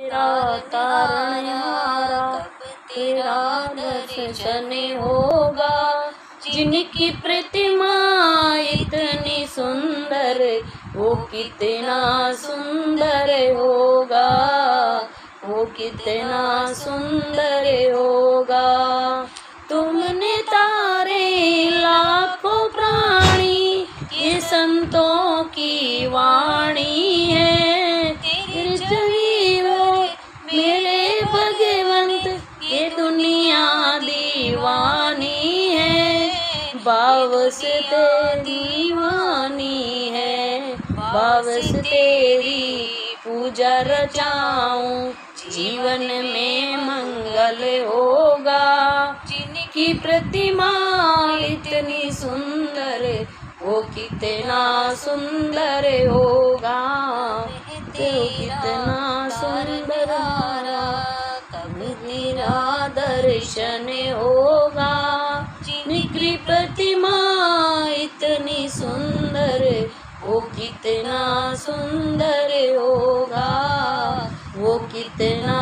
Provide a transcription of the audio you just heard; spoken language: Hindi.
तेरा हारा, तेरा दर्शन होगा। जिनकी प्रतिमा इतनी सुंदर, वो कितना सुंदर होगा। वो कितना सुंदर होगा। तुमने तारे, लाखों प्राणी, ये संतों की वाणी है। भाव से तेरी दीवानी है बावस तेरी पूजा रचाऊं जीवन में मंगल होगा। जिनकी प्रतिमा इतनी सुंदर वो कितना सुंदर होगा। तो कितना सुंदर कब तेरा दर्शन होगा। जिनकी प्रतिमा इतनी सुंदर वो कितना सुंदर होगा वो कितना